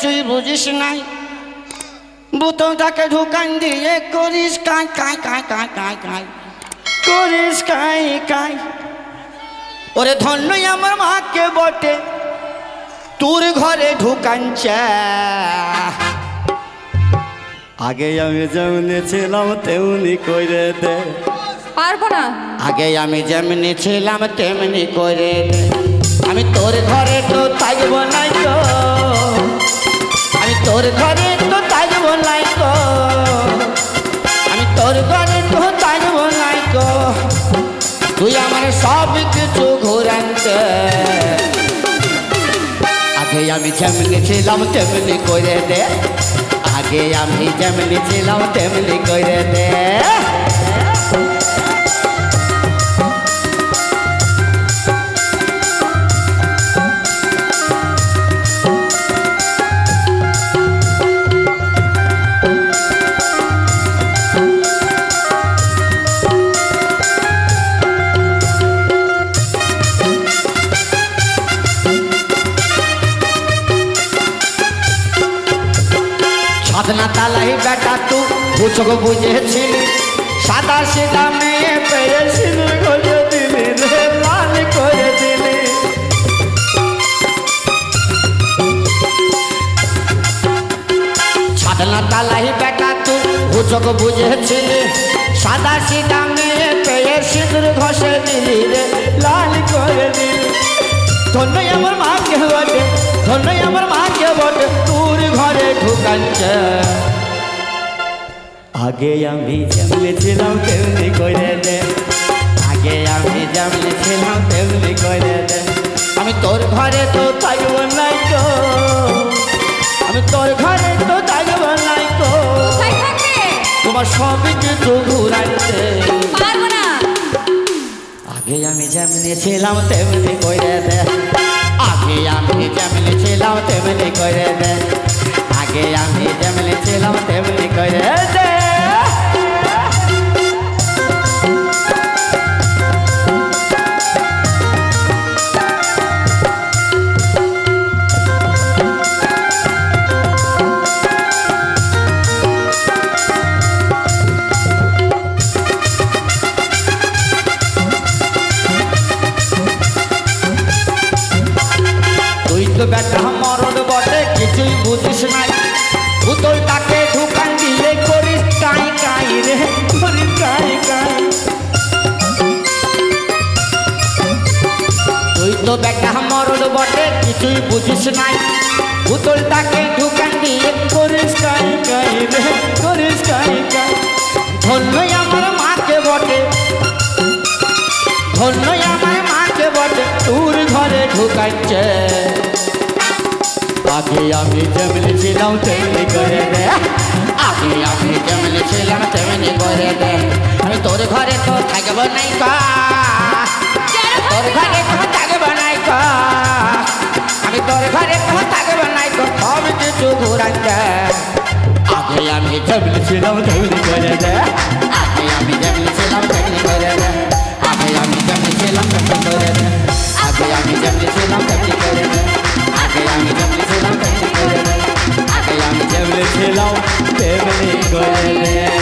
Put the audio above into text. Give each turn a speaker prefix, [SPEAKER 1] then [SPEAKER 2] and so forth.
[SPEAKER 1] কিছুই বুঝিস নাই? বুতটাকে ঢুকান দিয়ে করিস কাই কাই কাই কাই কাই কাই করিস কাই কাই। ওরে ধন্যই আমার মাকে বটে তোর ঘরে ঢুকাঞ্চা আগে আমি যেমনি ছিলাম তেমনি করে দে।
[SPEAKER 2] পারব না।
[SPEAKER 1] আগে আমি যেমনি ছিলাম তেমনি করে দে। আমি তোর ঘরে তো থাকব নাই তো ঘরে তো থাকব নাই তো আমি তোর ঘরে তো থাকব নাই তো তুই আমার সব কিছু ঘুরানতে আগে আমি যেমনি ছিলাম তেমনি করে দে। আগে আমি যেমনি ছিলাম তেমনি করে দে। সাধনা তালাই বেটা, তু বুঝক বুঝেছিলি সাদা সিধা মেয়ে পেয়েছিল করে বেটা, তু বুঝক বুঝেছিলি। সাদা সিধা মেয়ে পেয়ে সিঁদুর ঘষে দিলি রে লাল করে দিলি। ধন্যই আমার মাকে বটে ধন্যই আমার মাকে বটে তোর ঘরে ঢুকাচ্ছে আগে আমি যেমনি ছিলাম তেমনি করে দে। আগে আমি যেমনি ছিলাম তেমনি করে দে। আমি তোর ঘরে তো থাকব নাই তো। আমি তোর ঘরে তো থাকব নাই তো। তোমার সব কিছু ঘুরাইছে আগে আমি যেমনি ছিলাম তেমনি করে দে। তেমনি করে দে। আগে আমি যেমনি ছিলাম তেমনি করে দে। তুই তো বেটা তো বেটা মরদ বটে, কিছুই বুঝিস নাই। পুতুলটাকে ঢুকান দিয়ে, করিস কাই কাই রে, করিস কাই কাই। ধন্যই আমার মাকে বটে, ধন্যই আমার মাকে বটে, তোর ঘরে ঢুকাচ্ছে আগে আমি যেমনি ছিলাম তেমনি করে দে, আগে আমি যেমনি ছিলাম তেমনি করে দে। আমি তোর ঘরে তো থাকব নাই কা। आगे आम्ही जमिनी शिलाव धवली करत आगे आम्ही जमिनी शिलाव धवली करत आगे आम्ही जमिनी शिलाव धवली करत आगे आम्ही जमिनी शिलाव धवली करत आगे आम्ही जमिनी शिलाव धवली करत आगे आम्ही जमिनी शिलाव धवली करत